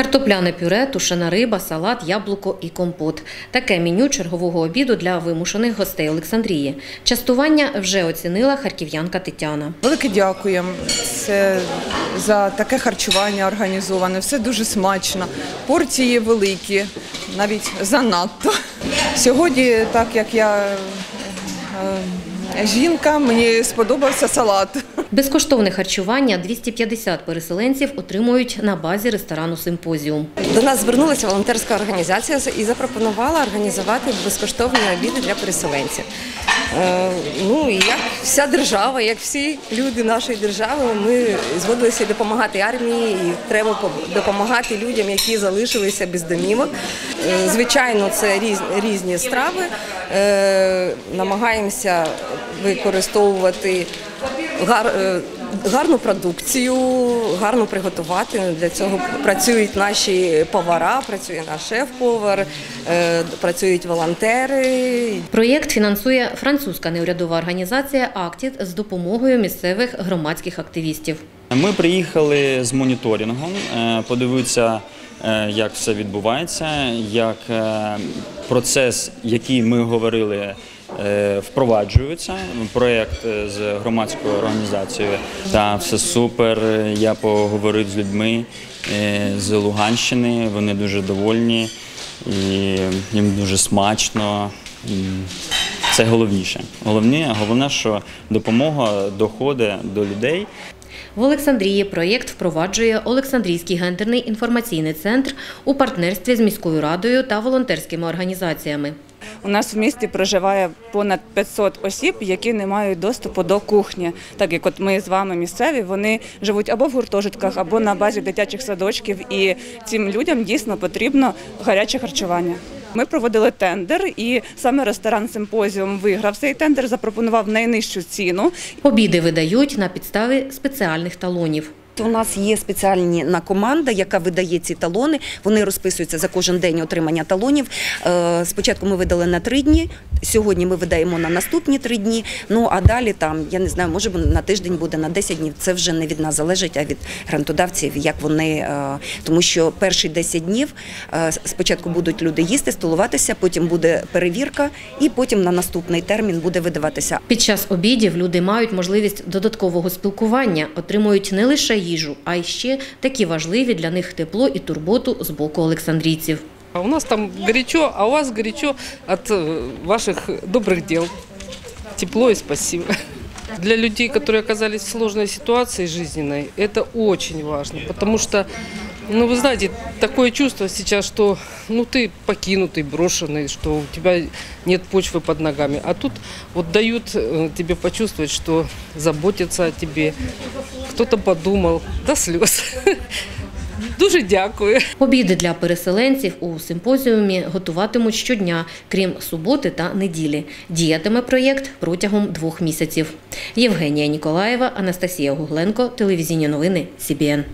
Картопляне пюре, тушена риба, салат, яблуко і компот. Таке меню чергового обіду для вимушених гостей Олександрії. Частування вже оцінила харків'янка Тетяна. Велике дякуємо це за таке харчування організоване. Все дуже смачно. Порції великі, навіть занадто. Сьогодні, так як я е, жінка, мені сподобався салат. Безкоштовне харчування 250 переселенців отримують на базі ресторану «Симпозіум». До нас звернулася волонтерська організація і запропонувала організувати безкоштовні обіди для переселенців. Е, Ну і як вся держава, як всі люди нашої держави, ми згодилися допомагати армії і треба пом- допомагати людям, які залишилися без домівок. Е, Звичайно, це різ- різні страви. Е, Намагаємося використовувати гарну продукцію, гарно приготувати. Для цього працюють наші повара, працює наш шеф-повар, е, працюють волонтери. Проєкт фінансує французька неурядова організація «Актід» з допомогою місцевих громадських активістів. Ми приїхали з моніторингом, е, подивитися, е, як все відбувається, як процес, який ми говорили, е, впроваджується. Проєкт е, з громадською організацією. Та все супер. Я поговорив з людьми е, з Луганщини. Вони дуже довольні і їм дуже смачно. Це головніше. Головне, головне, що допомога доходить до людей. В Олександрії проєкт впроваджує Олександрійський гендерний інформаційний центр у партнерстві з міською радою та волонтерськими організаціями. У нас в місті проживає понад 500 осіб, які не мають доступу до кухні. Так як от ми з вами місцеві, вони живуть або в гуртожитках, або на базі дитячих садочків, і цим людям дійсно потрібно гаряче харчування. Ми проводили тендер, і саме ресторан Симпозіум виграв цей тендер, запропонував найнижчу ціну. Обіди видають на підставі спеціальних талонів. У нас є спеціальна команда, яка видає ці талони. Вони розписуються за кожен день отримання талонів. Е, Спочатку ми видали на три дні. Сьогодні ми видаємо на наступні три дні. Ну а далі там я не знаю, може на тиждень буде на 10 днів. Це вже не від нас залежить, а від грантодавців, як вони е, тому, що перші 10 днів е, спочатку будуть люди їсти, столуватися, потім буде перевірка, і потім на наступний термін буде видаватися Під час обідів люди мають можливість додаткового спілкування, отримують не лише їжу, а й ще такі важливі для них тепло і турботу з боку олександрійців. А у нас там горячо, а у вас горячо от э, ваших добрых дел. Тепло и спасибо. Для людей, которые оказались в сложной ситуации жизненной, это очень важно, потому что, ну, вы знаете, такое чувство сейчас, что, ну, ты покинутый, брошенный, что у тебя нет почвы под ногами, а тут вот дают э, тебе почувствовать, что заботятся о тебе, кто-то подумал, до слез. Дуже дякую. Обіди для переселенців у симпозіумі готуватимуть щодня, крім суботи та неділі. Діятиме проєкт протягом двох місяців. Євгенія Ніколаєва, Анастасія Гугленко, телевізійні новини СІБІН.